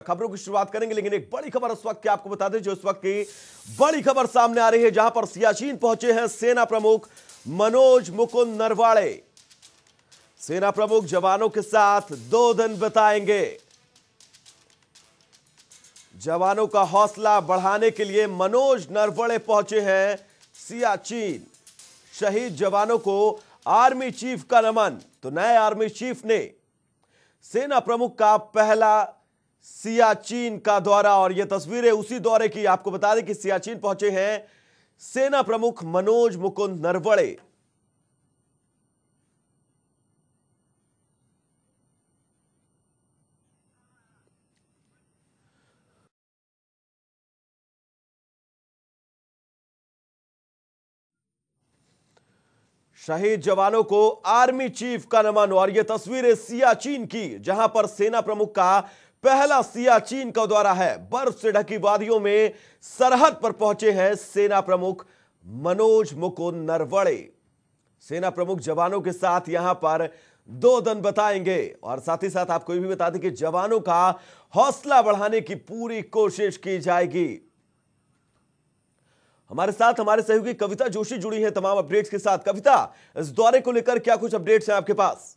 खबरों की शुरुआत करेंगे, लेकिन एक बड़ी खबर उस वक्त की आपको बता दें, जो इस वक्त की बड़ी खबर सामने आ रही है, जहाँ पर सियाचिन पहुँचे हैं सेना प्रमुख मनोज मुकुंद नरवाड़े। सेना प्रमुख जवानों के साथ दो दिन बिताएँगे। जवानों का हौसला बढ़ाने के लिए मनोज नरवड़े पहुँचे हैं सियाचिन। शहीद जवानों को आर्मी चीफ का नमन तो नए आर्मी चीफ ने। सेना प्रमुख का पहला सियाचिन का दौरा और यह तस्वीरें उसी दौरे की आपको बता दें कि सियाचिन पहुँचे हैं सेना प्रमुख मनोज मुकुंद नरवड़े शहीद जवानों को आर्मी चीफ का नमन और यह तस्वीरें सियाचिन की, जहाँ पर सेना प्रमुख का पहला सियाचिन का दौरा है। बर्फ़ से ढकी वादियों में सरहद पर पहुँचे हैं सेना प्रमुख मनोज मुकुंद नरवड़े सेना प्रमुख जवानों के साथ यहाँ पर दो दिन बताएँगे और साथ ही साथ आपको भी बता दें कि जवानों का हौसला बढ़ाने की पूरी कोशिश की जाएगी। हमारे साथ हमारे सहयोगी कविता जोशी जुड़ी है तमाम अपडेट्स के साथ। कविता, इस दौरे को लेकर क्या कुछ अपडेट्स हैं आपके पास?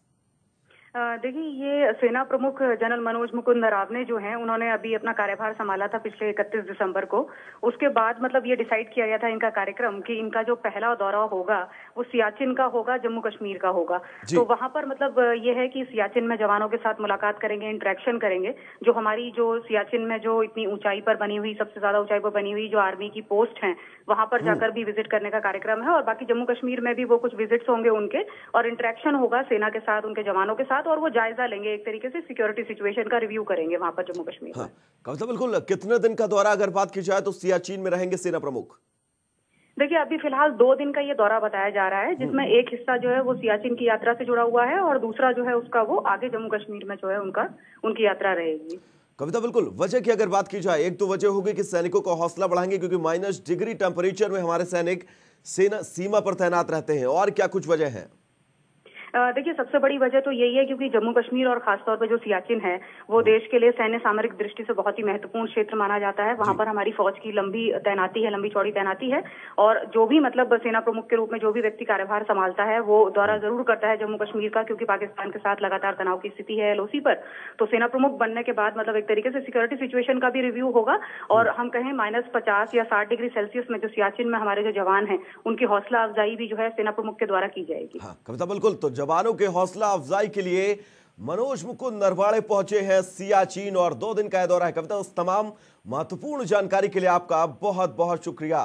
देखिए ये सेना प्रमुख जनरल मनोज मुकुंद नरावने जो हैं उन्होंने अभी अपना कार्यभार संभाला था पिछले 31 दिसंबर को। उसके बाद मतलब ये डिसाइड किया गया था इनका कार्यक्रम कि इनका जो पहला दौरा होगा वो सियाचिन का होगा जम्मू कश्मीर का होगा। तो वहाँ पर मतलब ये है कि सियाचिन में जवानों के साथ मुलाकात करेंगे इंटरेक्शन करेंगे। जो हमारी जो सियाचिन में जो इतनी ऊंचाई पर बनी हुई सबसे ज़्यादा ऊंचाई पर बनी हुई जो आर्मी की पोस्ट है वहाँ पर जाकर भी विज़िट करने का कार्यक्रम है और बाकी जम्मू कश्मीर में भी वो कुछ विजिट्स होंगे उनके और इंटरेक्शन होगा सेना के साथ उनके जवानों के साथ। और वो जायजा लेंगे एक तरीके से सिक्योरिटी सिचुएशन का रिव्यू करेंगे वहाँ पर जम्मू कश्मीर हाँ, कविता बिल्कुल कितने दिन का दौरा अगर बात की जाए तो सियाचिन में रहेंगे सेना प्रमुख? देखिए अभी फ़िलहाल दो दिन का ये दौरा बताया जा रहा है जिसमें एक हिस्सा जो है वो सियाचिन की यात्रा से जुड़ा हुआ है और दूसरा जो है उसका वो आगे जम्मू कश्मीर में जो है उनका उनकी यात्रा रहेगी। कविता बिल्कुल वजह की अगर बात की जाए एक तो वजह होगी कि सैनिकों का हौसला बढ़ाएँगे क्योंकि माइनस डिग्री टेम्परेचर में हमारे सैनिक सेना सीमा पर तैनात रहते हैं और क्या कुछ वजह है? देखिए सबसे बड़ी वजह तो यही है क्योंकि जम्मू कश्मीर और खासतौर पर जो सियाचिन है वो देश के लिए सैन्य सामरिक दृष्टि से बहुत ही महत्वपूर्ण क्षेत्र माना जाता है। वहाँ पर हमारी फौज की लंबी तैनाती है लंबी चौड़ी तैनाती है और जो भी मतलब सेना प्रमुख के रूप में जो भी व्यक्ति कार्यभार संभालता है वो दौरा ज़रूर करता है जम्मू कश्मीर का क्योंकि पाकिस्तान के साथ लगातार तनाव की स्थिति है एलओसी पर। तो सेना प्रमुख बनने के बाद मतलब एक तरीके से सिक्योरिटी सिचुएशन का भी रिव्यू होगा और हम कहें माइनस पचास या साठ डिग्री सेल्सियस में जो सियाचिन में हमारे जो जवान हैं उनकी हौसला अफजाई भी जो है सेना प्रमुख के द्वारा की जाएगी। हाँ, कविता बिल्कुल तो जवानों के हौसला अफजाई के लिए मनोज मुकुंद नरवाड़े पहुँचे हैं सियाचिन और दो दिन का यह दौरा है। कविता, उस तमाम महत्वपूर्ण जानकारी के लिए आपका बहुत बहुत शुक्रिया।